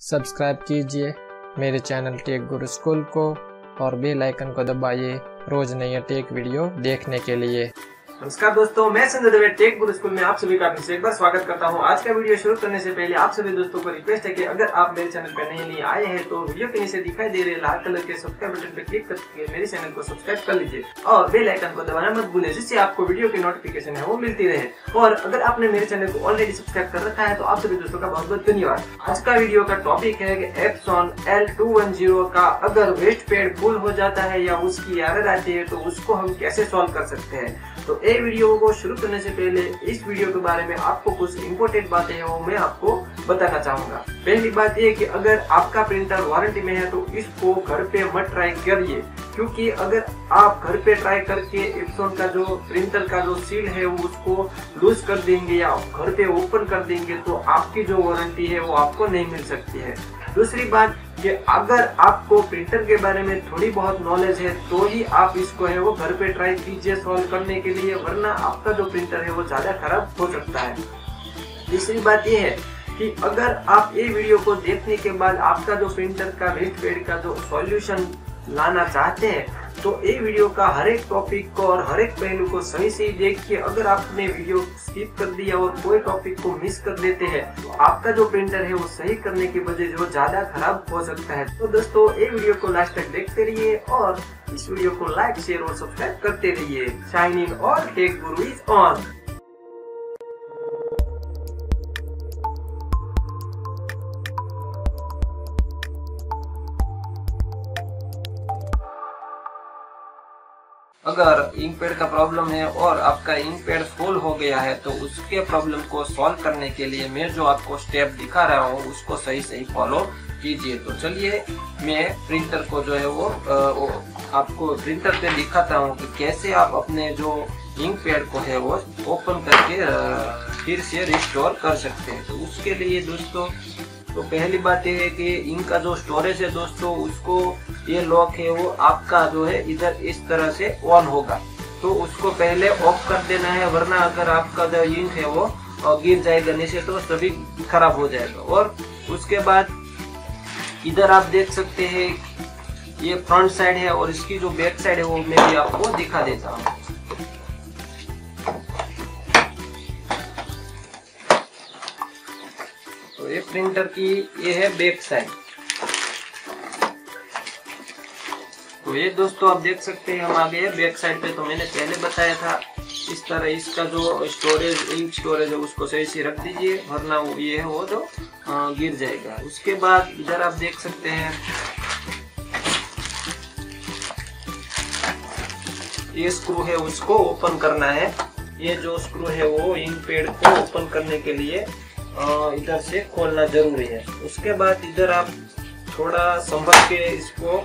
Subscribe कीजिए मेरे channel take गुरु school को और बेल आइकन को दबाइए रोज नई टेक वीडियो देखने के लिए। नमस्कार दोस्तों, मैं Sanjay Dave tech guru school में आप सभी का फिर से एक बार स्वागत करता हूँ। आज का वीडियो शुरू करने से पहले आप सभी दोस्तों को रिक्वेस्ट है कि अगर आप मेरे चैनल पर नए नए आए हैं तो वीडियो के नीचे दिखाई दे रहे लाल कलर के सब्सक्राइब बटन पर क्लिक करके मेरे चैनल को सब्सक्राइब कर लीजिए और बेल आइकन को दबाना मत भूले जिससे आपको वीडियो की नोटिफिकेशन है, वो मिलती रहे। और अगर आपने मेरे चैनल को ऑलरेडी सब्सक्राइब कर रखा है तो आप सभी दोस्तों का बहुत बहुत धन्यवाद। आज का वीडियो का टॉपिक है कि Epson L two one zero का अगर वेस्ट पेड फुल हो जाता है या उसकी एरर आती है तो उसको हम कैसे सॉल्व कर सकते हैं? तो ये वीडियो को शुरू करने से पहले इस वीडियो के बारे में आपको कुछ इम्पोर्टेंट बातें हैं वो मैं आपको बताना चाहूँगा। पहली बात ये कि अगर आपका प्रिंटर वारंटी में है तो इसको घर पे मत ट्राई करिए, क्योंकि अगर आप घर पे ट्राई करके एप्सॉन का जो प्रिंटर का जो सील है वो उसको लूज कर देंगे या घर पे ओपन कर देंगे तो आपकी जो वारंटी है वो आपको नहीं मिल सकती है। दूसरी बात कि अगर आपको प्रिंटर के बारे में थोड़ी बहुत नॉलेज है तो ही आप इसको है वो घर पे ट्राई कीजिए सॉल्व करने के लिए, वरना आपका जो प्रिंटर है वो ज़्यादा खराब हो सकता है। तीसरी बात यह है कि अगर आप ये वीडियो को देखने के बाद आपका जो प्रिंटर का वेस्ट पेड का जो सॉल्यूशन लाना चाहते हैं तो ये वीडियो का हर एक टॉपिक को और हर एक पहलू को सही से देखिए अगर आपने वीडियो स्किप कर दिया और कोई टॉपिक को मिस कर देते हैं तो आपका जो प्रिंटर है वो सही करने की वजह जो ज़्यादा खराब हो सकता है। तो दोस्तों, ये वीडियो को लास्ट तक देखते रहिए और इस वीडियो को लाइक शेयर और सब्सक्राइब करते रहिए। शाइनिंग इन और टेक गुरु इज़ ऑन अगर इंक पैड का प्रॉब्लम है और आपका इंक पैड फुल हो गया है तो उसके प्रॉब्लम को सॉल्व करने के लिए मैं जो आपको स्टेप दिखा रहा हूँ उसको सही सही फॉलो कीजिए। तो चलिए मैं प्रिंटर को जो है वो, वो आपको प्रिंटर पे दिखाता हूँ कि कैसे आप अपने जो इंक पैड को है वो ओपन करके फिर से रिस्टोर कर सकते हैं। तो उसके लिए दोस्तों तो पहली बात यह है कि इंक का जो स्टोरेज है दोस्तों उसको ये लॉक है, वो आपका जो है, इधर इस तरह से ऑन होगा। तो उसको पहले ऑफ़ कर देना है, वरना अगर आपका जो इंक है वो गिर जाएगा नीचे तो सभी खराब हो जाएगा। और उसके बाद इधर आप देख सकते हैं, ये फ्रंट साइड है और इसकी जो बैक साइड है, वो मैं भी आपको दिखा देता हूँ। तो ये प्रिंटर की, ये है बैक साइड तो ये दोस्तों आप देख सकते हैं, हम आ गए बैक साइड पे तो मैंने पहले बताया था, इस तरह इसका जो स्टोरेज इंक स्टोरेज है, उसको सही से रख दीजिए, वरना वो ये है वो जो गिर जाएगा। उसके बाद इधर आप देख सकते हैं, ये स्क्रू है उसको ओपन करना है। ये जो स्क्रू है वो इंक पेड को ओपन करने के लिए इधर से खोलना ज़रूरी है। उसके बाद इधर आप थोड़ा संभल के इसको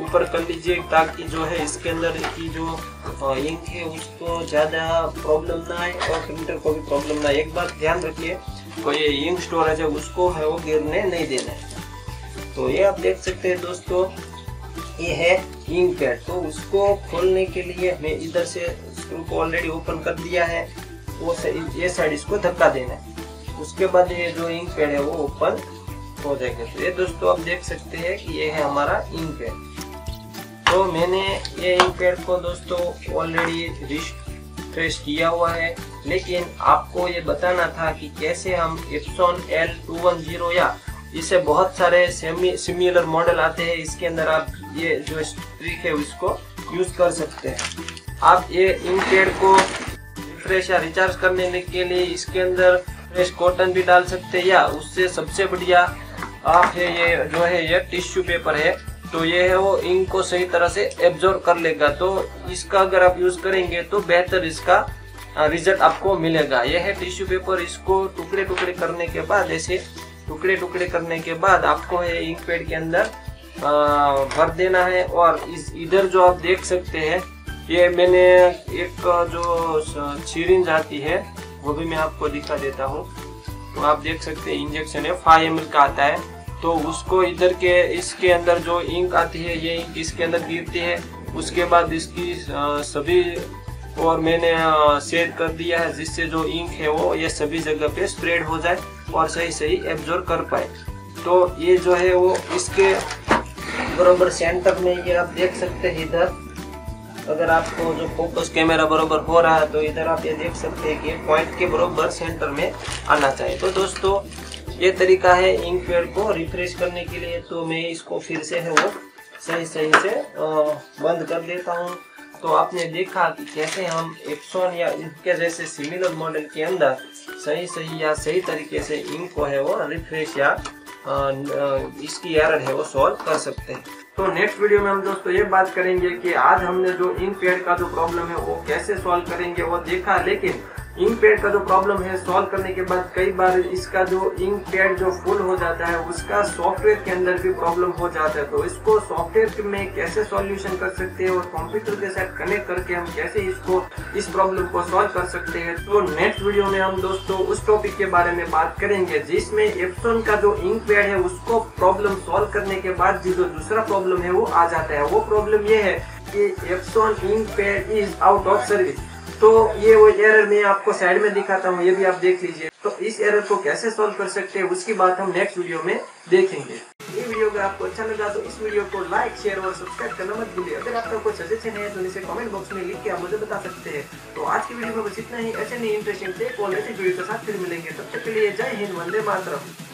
ऊपर कर लीजिए ताकि जो है इसके अंदर की जो इंक है उसको ज़्यादा प्रॉब्लम ना आए और प्रिंटर को भी प्रॉब्लम ना आए। एक बात ध्यान रखिए तो ये इंक स्टोरेज है उसको है, वो गिरने नहीं देना है। तो ये आप देख सकते हैं दोस्तों, ये है इंक पैड तो उसको खोलने के लिए मैं इधर से स्क्रू को ऑलरेडी ओपन कर दिया है, वो ये साइड इसको धक्का देना है। उसके बाद ये जो इंक पैड है, वो ओपन हो जाएगा। तो ये दोस्तों आप देख सकते हैं कि ये है हमारा इंक पैड तो मैंने ये इंक पैड को दोस्तों ऑलरेडी रिफ्रेश किया हुआ है। लेकिन आपको ये बताना था कि कैसे हम Epson L two one zero या इसे बहुत सारे सिमिलर मॉडल आते हैं, इसके अंदर आप ये जो ट्रिक है उसको यूज़ कर सकते हैं। आप ये इंक पैड को रिफ्रेश या रिचार्ज करने के लिए इसके अंदर फ्रेश कॉटन भी डाल सकते हैं या उससे सबसे बढ़िया आप है ये जो है, ये टिश्यू पेपर है तो ये है वो इंक को सही तरह से एब्जॉर्ब कर लेगा। तो इसका अगर आप यूज़ करेंगे तो बेहतर इसका रिज़ल्ट आपको मिलेगा। यह है टिश्यू पेपर इसको टुकड़े टुकड़े करने के बाद, ऐसे टुकड़े टुकड़े करने के बाद आपको है इंक पैड के अंदर भर देना है। और इस इधर जो आप देख सकते हैं, ये मैंने एक जो सीरिंज आती है, वो भी मैं आपको दिखा देता हूँ। तो आप देख सकते हैं इंजेक्शन है फाइव एम का आता है। तो उसको इधर के, इसके अंदर जो इंक आती है, ये इंक इसके अंदर गिरती है। उसके बाद इसकी सभी और मैंने सेट कर दिया है, जिससे जो इंक है वो, ये सभी जगह पे स्प्रेड हो जाए और सही सही एब्जॉर्ब कर पाए। तो ये जो है वो इसके बरोबर सेंटर में ये आप देख सकते हैं इधर। अगर आपको जो फोकस कैमरा बरोबर हो रहा है तो इधर आप ये देख सकते हैं कि पॉइंट के बरोबर सेंटर में आना चाहिए। तो दोस्तों ये तरीका है इंक पैड को रिफ्रेश करने के लिए तो मैं इसको फिर से है वो सही सही से बंद कर देता हूँ। तो आपने देखा कि कैसे हम एप्सॉन या इनके जैसे सिमिलर मॉडल के अंदर सही सही या सही तरीके से इंक को है वो रिफ्रेश या इसकी एरर है वो सॉल्व कर सकते हैं। तो नेक्स्ट वीडियो में हम दोस्तों ये बात करेंगे कि आज हमने जो इंक पैड का जो प्रॉब्लम है वो कैसे सॉल्व करेंगे वो देखा, लेकिन इंक पैड का जो प्रॉब्लम है सॉल्व करने के बाद कई बार इसका जो इंक पैड जो फुल हो जाता है, उसका सॉफ्टवेयर के अंदर भी प्रॉब्लम हो जाता है। तो इसको सॉफ्टवेयर में कैसे सॉल्यूशन कर सकते हैं और कंप्यूटर के साथ कनेक्ट करके हम कैसे इसको, इस प्रॉब्लम को सॉल्व कर सकते हैं? तो नेक्स्ट वीडियो में हम दोस्तों उस टॉपिक के बारे में बात करेंगे, जिसमें एप्सोन का जो इंक पैड है, उसको प्रॉब्लम सॉल्व करने के बाद जो दूसरा प्रॉब्लम है, वो आ जाता है। वो प्रॉब्लम ये है कि Epson ink pad is out of service तो ये वो एरर मैं आपको साइड में दिखाता हूँ, ये भी आप देख लीजिए। तो इस एरर को कैसे सॉल्व कर सकते हैं, उसकी बात हम नेक्स्ट वीडियो में देखेंगे। ये वीडियो अगर आपको अच्छा लगा तो इस वीडियो को लाइक शेयर और सब्सक्राइब करना मत भूलिए। अगर आपका कोई सजेशन है तो इसे कमेंट बॉक्स में लिख के आप मुझे बता सकते हैं। तो आज की वीडियो में बस इतना ही। ऐसे नहीं इंटरेस्टिंग थे और ऐसे वीडियो के साथ फिर मिलेंगे। तब तक के लिए जय हिंद, वंदे मातरम।